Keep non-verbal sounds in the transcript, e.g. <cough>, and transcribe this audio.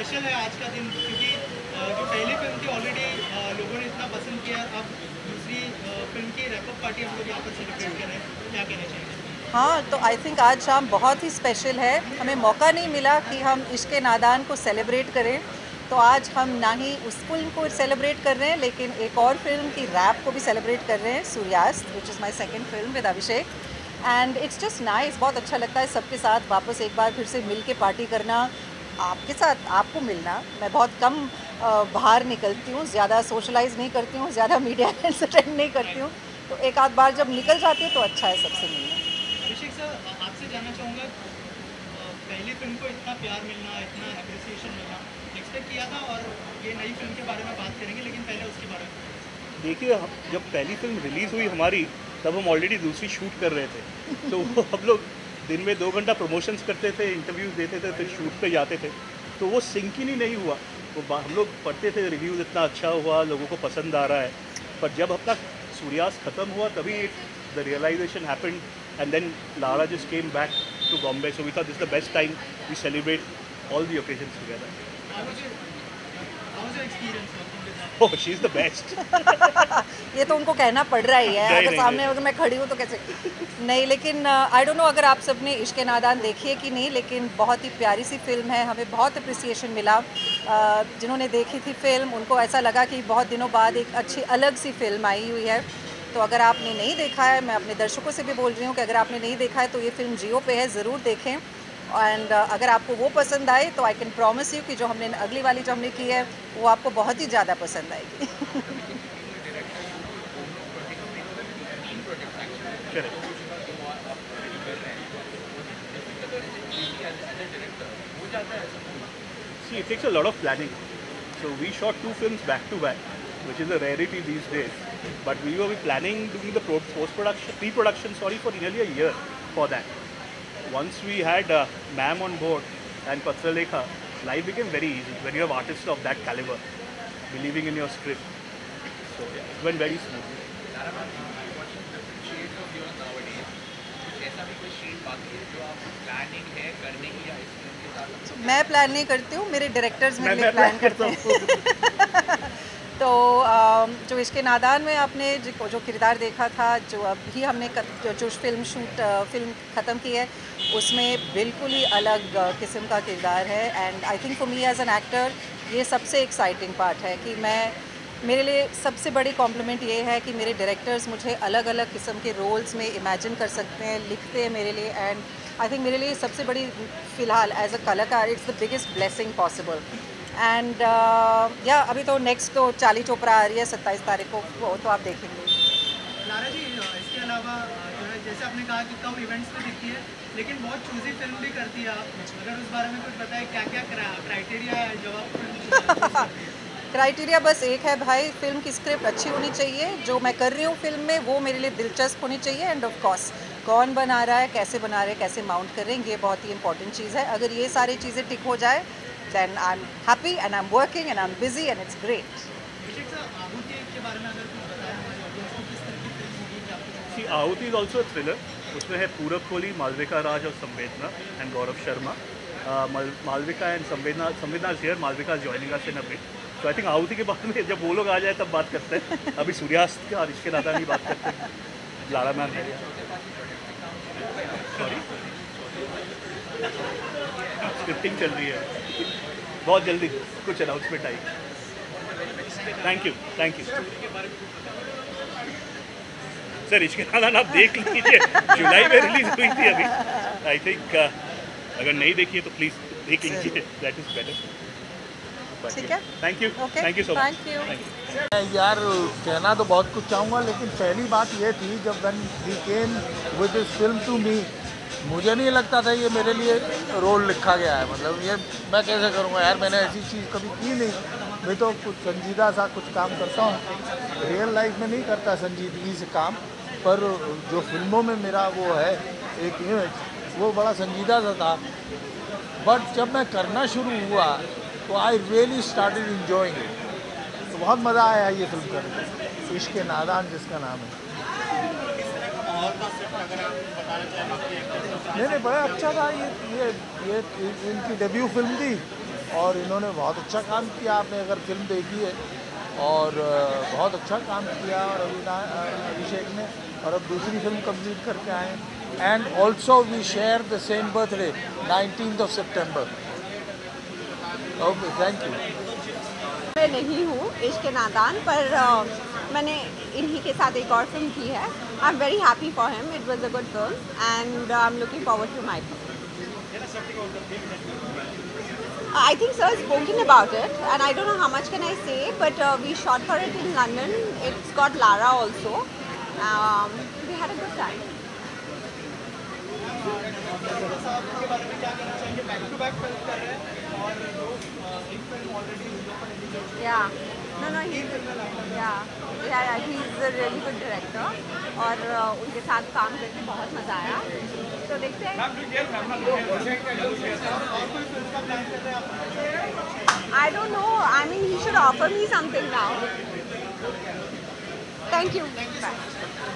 Special है आज का दिन, क्योंकि जो पहली फ़िल्म थी ऑलरेडी लोगों ने इतना पसंद किया, अब दूसरी फ़िल्म की रैपअप पार्टी हम लोग यहाँ पर सेलिब्रेट कर रहे हैं, क्या कहना चाहेंगे? हाँ तो आई थिंक आज शाम बहुत ही स्पेशल है। हमें मौका नहीं मिला कि हम इश्क नादान को सेलिब्रेट करें। तो आज हम ना ही उस फ़िल्म को सेलिब्रेट कर रहे हैं, लेकिन एक और फ़िल्म की रैप को भी सेलिब्रेट कर रहे हैं Suryast which is my second film with Abhishek and it's just nice बहुत अच्छा लगता है सबके साथ वापस एक बार फिर से मिल पार्टी करना। आपके साथ आपको मिलना मैं बहुत कम बाहर निकलती हूँ ज़्यादा सोशलाइज नहीं करती हूँ ज़्यादा मीडिया अटेंड नहीं करती हूँ। तो एक आध बार जब निकल जाती है तो अच्छा है सबसे मिलना। अभिषेक सर आपसे जानना चाहूँगा पहली फ़िल्म को इतना प्यार मिलना इतना अप्रिसिएशन मिलना एक्सपेक्ट किया था और ये नई फ़िल्म के बारे में बात करेंगे लेकिन पहले उसके बारे में देखिए जब पहली फ़िल्म रिलीज़ हुई हमारी तब हम ऑलरेडी दूसरी शूट कर रहे थे। तो हम लोग दिन में दो घंटा प्रमोशंस करते थे इंटरव्यूज़ देते थे, फिर शूट पे जाते थे। तो वो सिंक ही नहीं हुआ। बा- हम लोग पढ़ते थे रिव्यूज़ इतना अच्छा हुआ, लोगों को पसंद आ रहा है। पर जब अपना सूर्यास्त ख़त्म हुआ, तभी the realisation happened and then Lara just came back to Bombay so we thought this the best time we celebrate all the together How she is the best ये तो उनको कहना पड़ रहा ही है। नहीं, अगर सामने अगर मैं खड़ी हूँ तो कैसे? नहीं लेकिन आई डोंट नो अगर आप सबने इश्क नादान देखी है कि नहीं लेकिन बहुत ही प्यारी सी फ़िल्म है। हमें बहुत अप्रिसिएशन मिला। जिन्होंने देखी थी फ़िल्म उनको ऐसा लगा कि बहुत दिनों बाद एक अच्छी अलग सी फ़िल्म आई हुई है। तो अगर आपने नहीं देखा है मैं अपने दर्शकों से भी बोल रही हूँ कि अगर आपने नहीं देखा है तो ये फ़िल्म जियो पे है ज़रूर देखें। एंड अगर आपको वो पसंद आए तो आई कैन प्रॉमिस यू कि जो हमने अगली वाली जो हमने की है वो आपको बहुत ही ज़्यादा पसंद आएगी See, it takes a lot of planning. So we shot two films back to back, which is a rarity these days. But we were planning doing the post-production, pre-production, sorry, for nearly a year for that. Once we had uh, Ma'am on board and Patralekha, life became very easy when you have artists of that caliber, believing in your script. So yeah, it went very smoothly. मैं plan नहीं करती हूँ मेरे directors मेरे plan plan करते हैं हूँ तो जो इसके नादान में आपने जो किरदार देखा था जो अभी हमने जो, जो फ़िल्म शूट फ़िल्म ख़त्म की है उसमें बिल्कुल ही अलग किस्म का किरदार है and I think for me as an actor ये सबसे एक्साइटिंग पार्ट है कि मैं मेरे लिए सबसे बड़ी कॉम्प्लीमेंट ये है कि मेरे डायरेक्टर्स मुझे अलग अलग किस्म के रोल्स में इमेजिन कर सकते हैं लिखते हैं मेरे लिए एंड आई थिंक मेरे लिए सबसे बड़ी फ़िलहाल एज अ कलाकार it's the biggest blessing possible and या अभी तो नेक्स्ट तो चाली चोपड़ा आ रही है सत्ताईस तारीख को वो तो आप देखेंगे। लारा जी इसके अलावा जो है जैसे आपने कहा कि कम इवेंट्स में दिखती है लेकिन बहुत चूजी फ़िल्म भी करती है आप। अगर उस बारे में कुछ बताएँ क्या क्या क्राइटेरिया है हैं? क्राइटेरिया <laughs> बस एक है भाई फ़िल्म की स्क्रिप्ट अच्छी होनी चाहिए जो मैं कर रही हूँ फ़िल्म में वो मेरे लिए दिलचस्प होनी चाहिए एंड ऑफ़ कोर्स कौन बना रहा है कैसे बना रहे हैं कैसे माउंट कर रहे हैं ये बहुत ही इंपॉर्टेंट चीज़ है। अगर ये सारी चीज़ें टिक हो जाए कुछ बताएँ हमारे ऑडियंस को किस तरह की फ़िल्म होगी कि आपको See, आहुति इज़ ऑल्सो थ्रिलर उसमें है पूरब कोहली मालविका राज और Samvedna and Gaurav Sharma. Malvika and Samvedna Samvedna here Malvika is joining us in तो आई थिंक आहुति के बारे में जब वो लोग आ जाए तब बात करते हैं. अभी सूर्यास्त के इसके नाता नहीं बात करते हैं. लारा मैम सॉरी स्क्रिप्टिंग चल रही है। बहुत जल्दी कुछ announcement I. Thank you thank you sir इसके नादान आप देख लीजिए जुलाई में रिलीज़ हुई थी अभी। आई थिंक uh, अगर नहीं देखी है तो प्लीज़ देख लीजिए दैट इज़ बेटर ठीक है। Thank you thank you so much यार कहना तो बहुत कुछ चाहूँगा लेकिन पहली बात ये थी जब when we came with this film to me मुझे नहीं लगता था ये मेरे लिए रोल लिखा गया है। मतलब ये मैं कैसे करूँगा? यार मैंने ऐसी चीज़ कभी की नहीं। मैं तो कुछ संजीदा सा कुछ काम करता हूँ। रियल लाइफ में नहीं करता संजीदगी से काम, पर जो फ़िल्मों में मेरा वो है, एक इमेज वो बड़ा संजीदा सा था। बट जब मैं करना शुरू हुआ तो आई रियली स्टार्टेड इन्जॉइंग तो बहुत मज़ा आया ये फ़िल्म करने में। इश्क नादान जिसका नाम है। नहीं नहीं बड़ा अच्छा था ये ये ये इनकी डेब्यू फ़िल्म थी और इन्होंने बहुत अच्छा काम किया आपने अगर फ़िल्म देखी है और बहुत अच्छा काम किया और अभिषेक ने और अब दूसरी फ़िल्म कंप्लीट करके आए and also we share the same birthday nineteen of September okay thank you मैं नहीं हूँ इश्क के नादान पर मैंने इन्हीं के साथ एक और फ़िल्म की है। I am very happy for him it was a good film and I am looking forward to my film I think sir spoken about it and I don't know how much can I say but we shot for it in London it's got Lara also we No, no, he's yeah, yeah, yeah. He's a really good director. और uh, उनके साथ काम करके बहुत मज़ा आया तो देखते हैं I don't know. I mean, he should offer me something now. Thank you. Bye.